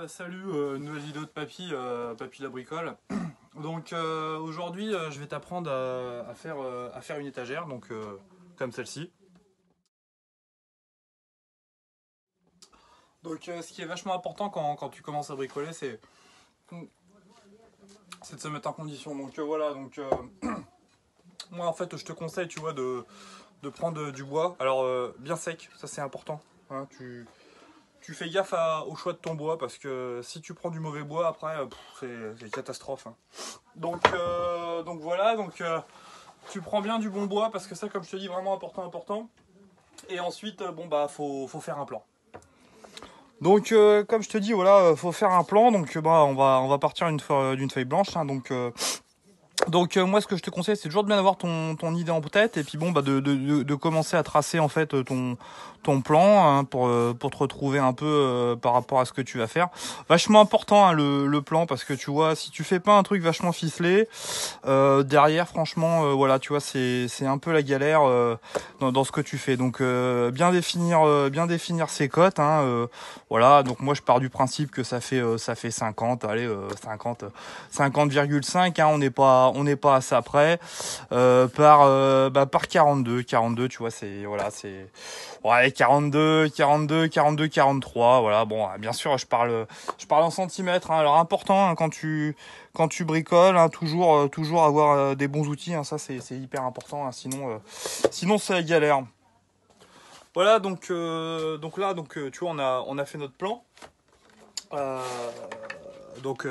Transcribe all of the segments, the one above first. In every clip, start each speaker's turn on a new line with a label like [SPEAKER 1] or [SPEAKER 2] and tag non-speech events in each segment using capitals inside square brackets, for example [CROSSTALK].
[SPEAKER 1] euh, salut, euh, nouvelle vidéo de Papy, euh, Papy la bricole. [CLEARS THROAT] Donc aujourd'hui je vais t'apprendre à, faire, à faire une étagère, donc comme celle-ci. Donc ce qui est vachement important quand, quand tu commences à bricoler c'est de se mettre en condition. Donc voilà, donc [CLEARS THROAT] moi en fait je te conseille tu vois de, de prendre du bois. Alors bien sec, ça c'est important. hein, tu, tu fais gaffe au choix de ton bois parce que si tu prends du mauvais bois après euh, c'est catastrophe. hein. Donc, euh, donc voilà, donc euh, tu prends bien du bon bois parce que ça comme je te dis vraiment important important. Et ensuite bon bah faut, faire un plan. Donc comme je te dis voilà faut faire un plan donc bah on va on va partir d'une feuille, blanche hein, donc donc euh, moi ce que je te conseille c'est toujours de bien avoir ton, ton idée en tête et puis bon bah de, de, de, commencer à tracer en fait euh, ton ton plan hein, pour euh, pour te retrouver un peu euh, par rapport à ce que tu vas faire. Vachement important hein, le, le plan parce que tu vois si tu fais pas un truc vachement ficelé euh, derrière franchement euh, voilà tu vois c'est c'est un peu la galère dans, dans ce que tu fais. Donc bien définir bien définir ses cotes hein, voilà donc moi je pars du principe que ça fait ça fait 50 allez euh, 50 50,5 hein, on n'est pas on n'est pas à ça près. Euh, par euh, bah, par 42 42 tu vois c'est voilà c'est ouais 42 42 42 43 voilà. Bon bien sûr je parle je parle en centimètres hein. alors important hein, quand tu quand tu bricoles hein, toujours euh, toujours avoir des bons outils ça c'est hyper important sinon sinon c'est la galère. Voilà donc donc là donc tu vois on a on a fait notre plan. Donc,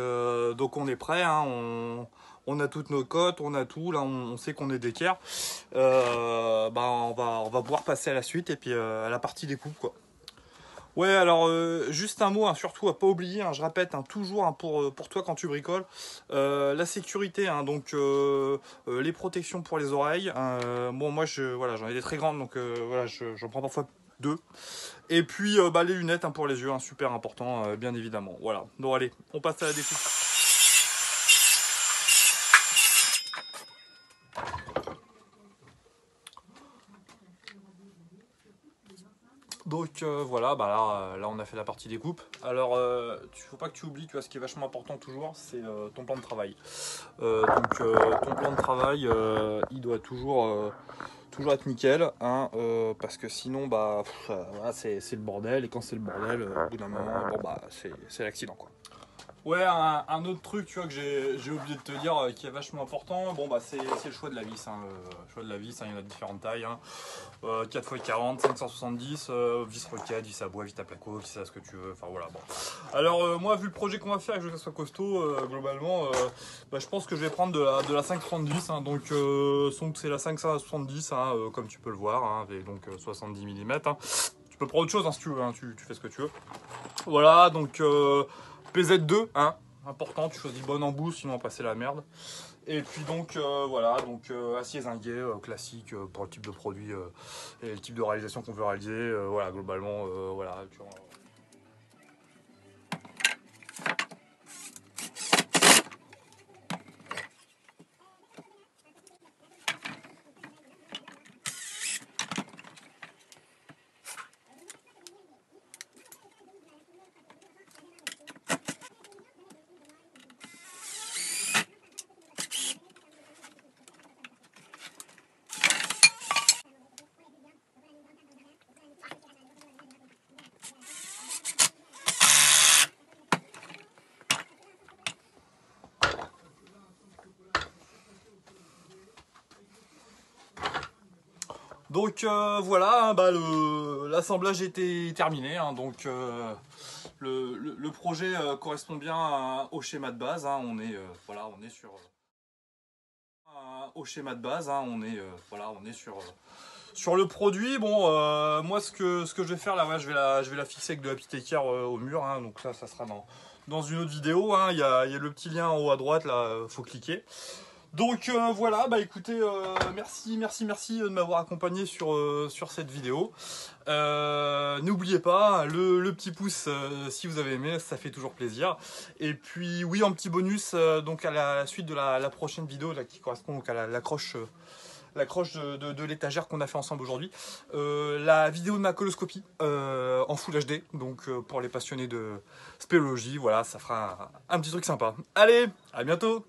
[SPEAKER 1] donc on est prêt, on, on a toutes nos cotes, on a tout, là on, sait qu'on est d'équerre. Euh, bah, on, va, on passer à la suite et puis euh, à la partie des coupes quoi. Ouais alors euh, juste un mot hein, surtout à pas oublier, hein, je répète hein, toujours pour, euh, pour toi quand tu bricoles, la sécurité, donc les protections pour les oreilles. bon moi je voilà j'en ai des très grandes donc voilà je- j'en prends parfois deux. Et puis bah, les lunettes pour les yeux, super important, bien évidemment. Voilà. Donc allez, on passe à la découpe. Donc euh, voilà, bah là, euh, là on a fait la partie découpe. Alors, euh, tu faut pas que tu oublies, vois, ce qui est vachement important toujours, c'est ton plan de travail. Donc ton plan de travail, il doit toujours, être nickel, hein, parce que sinon, bah, c'est le bordel, et quand c'est le bordel, au bout d'un moment, bon bah, c'est l'accident quoi. Ouais, un, autre truc, tu vois, que j'ai oublié de te dire, euh, qui est vachement important, bon bah, c'est le choix de la vis. Hein, euh, le choix de la vis, hein, il y en a différentes tailles. Hein. Euh, 4x40, 570, euh, vis roquette, vis à bois, vis à placo, vis à ce que tu veux, enfin voilà, bon. Alors euh, moi, vu le projet qu'on va faire et que je veux que ça soit costaud, euh, globalement, euh, bah, je pense que je vais prendre de la, de la 570, hein, donc euh, donc c'est la 570, hein, euh, comme tu peux le voir, avec donc euh, 70 mm. Tu peux prendre autre chose si tu veux, tu, tu fais ce que tu veux. Voilà, donc euh, PZ2, hein, important, tu choisis bonne embout, sinon on passer la merde. Et puis donc euh, voilà, donc euh, acier zingué euh, classique euh, pour le type de produit euh, et le type de réalisation qu'on veut réaliser. voilà, globalement, voilà. Donc euh, voilà, hein, bah, l'assemblage était terminé. hein, donc euh, le, projet euh, correspond bien au schéma de base. hein, on est sur au schéma de base. on est sur le produit. Bon, moi ce que je vais faire là, je vais la je vais la fixer avec de la euh, au mur. donc ça, ça sera dans une autre vidéo. Il y, a, y a le petit lien en haut à droite là, faut cliquer. Donc euh, voilà, bah écoutez, euh, merci, merci, merci de m'avoir accompagné sur, euh, sur cette vidéo. N'oubliez pas, le, le petit pouce si vous avez aimé, ça fait toujours plaisir. Et puis oui, en petit bonus, donc à la suite de la, la prochaine vidéo qui correspond à la- l'accroche euh, l'accroche de, de- l'étagère qu'on a fait ensemble aujourd'hui. La vidéo de ma coloscopie en Full HD, donc pour les passionnés de spéléologie, voilà, ça fera un, un petit truc sympa. Allez, à bientôt